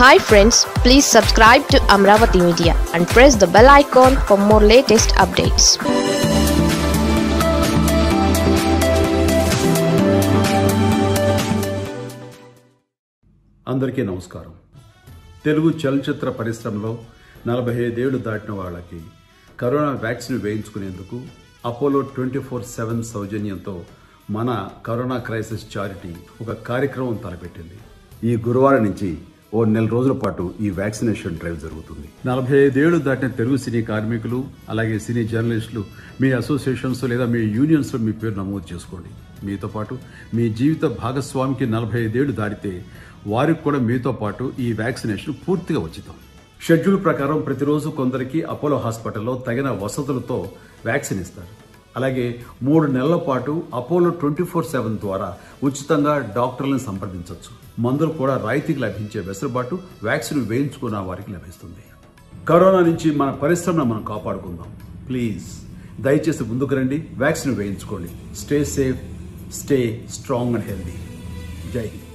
Hi friends please subscribe to Amaravati media and press the bell icon for more latest updates అందరికీ నమస్కారం. తెలుగు చలనచిత్ర పరిశ్రమలో నలభై ఐదేళ్ళు దాటిన వాళ్ళకి కరోనా వ్యాక్సిన్ వేయించుకునేందుకు అపోలో ట్వంటీ ఫోర్ సెవెన్ సౌజన్యంతో మన కరోనా క్రైసిస్ చారిటీ ఒక కార్యక్రమం తలపెట్టింది. ఈ గురువారం నుంచి ఓ నెల రోజుల పాటు ఈ వ్యాక్సినేషన్ డ్రైవ్ జరుగుతుంది. నలభై ఐదేళ్ళు దాటిన తెలుగు సినీ కార్మికులు అలాగే సినీ జర్నలిస్టులు మీ అసోసియేషన్స్ లేదా మీ యూనియన్స్లో మీ పేరు నమోదు చేసుకోండి. మీతో పాటు మీ జీవిత భాగస్వామికి నలభై ఐదేళ్ళు దాటితే వారికి కూడా మీతో పాటు ఈ వ్యాక్సినేషన్ పూర్తిగా ఉచితం. షెడ్యూల్ ప్రకారం ప్రతిరోజు కొందరికి అపోలో హాస్పిటల్లో తగిన వసతులతో వ్యాక్సిన్ ఇస్తారు. అలాగే మూడు నెలల పాటు అపోలో ట్వంటీ ఫోర్ సెవెన్ ద్వారా ఉచితంగా డాక్టర్లను సంప్రదించవచ్చు. మందులు కూడా రాయితీకి లభించే వెసులుబాటు వ్యాక్సిన్ వేయించుకున్న వారికి లభిస్తుంది. కరోనా నుంచి మన పరిశ్రమను మనం కాపాడుకుందాం. ప్లీజ్ దయచేసి ముందుకు రండి వ్యాక్సిన్ వేయించుకోండి. Stay safe stay strong and healthy. జై హింద్.